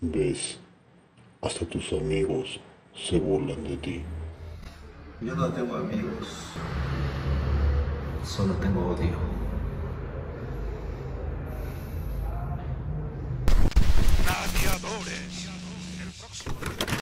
¿Ves? Hasta tus amigos se burlan de ti. Yo no tengo amigos. Solo tengo odio.